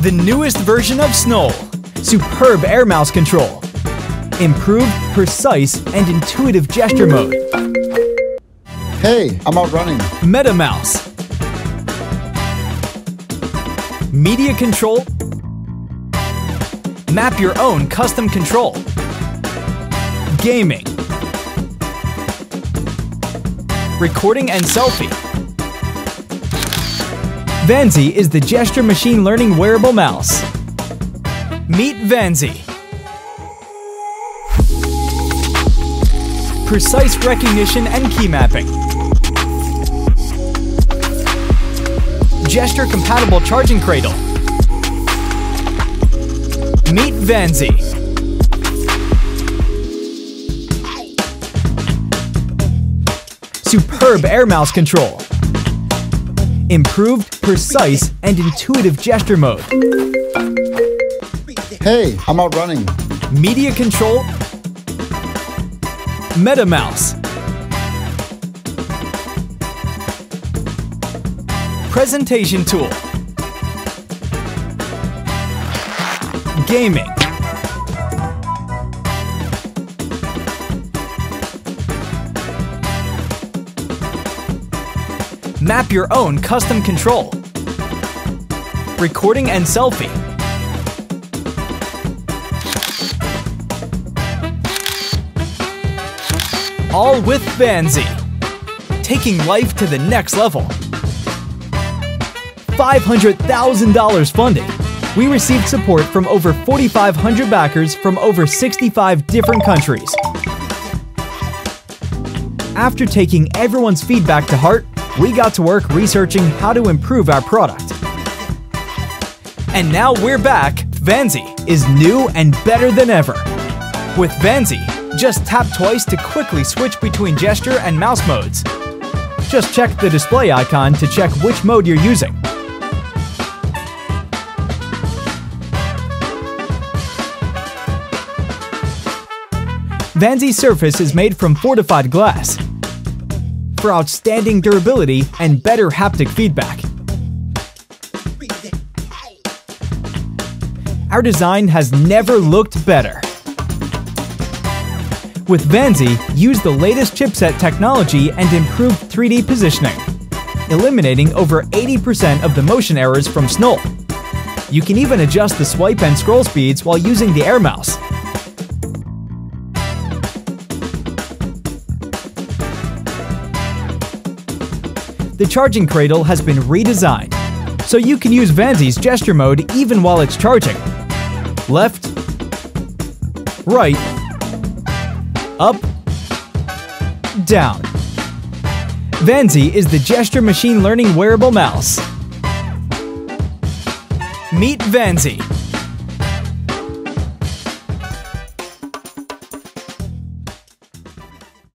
The newest version of Snoll. Superb air mouse control. Improved, precise, and intuitive gesture mode. Hey, I'm out running. MetaMouse. Media control. Map your own custom control. Gaming. Recording and selfie. Vanzy is the gesture machine learning wearable mouse. Meet Vanzy. Precise recognition and key mapping. Gesture compatible charging cradle. Meet Vanzy. Superb air mouse control. Improved, precise, and intuitive gesture mode. Hey, I'm out running. Media control. MetaMouse. Presentation tool. Gaming. Map your own custom control. Recording and selfie. All with Vanzy. Taking life to the next level. $500,000 funding. We received support from over 4,500 backers from over 65 different countries. After taking everyone's feedback to heart, we got to work researching how to improve our product. And now we're back. Vanzy is new and better than ever. With Vanzy, just tap twice to quickly switch between gesture and mouse modes. Just check the display icon to check which mode you're using. Vanzy's surface is made from fortified glass for outstanding durability and better haptic feedback. Our design has never looked better. With Vanzy, use the latest chipset technology and improved 3D positioning, eliminating over 80% of the motion errors from Snoll. You can even adjust the swipe and scroll speeds while using the Air Mouse. The charging cradle has been redesigned, so you can use Vanzy's gesture mode even while it's charging. Left, right, up, down. Vanzy is the gesture machine learning wearable mouse. Meet Vanzy,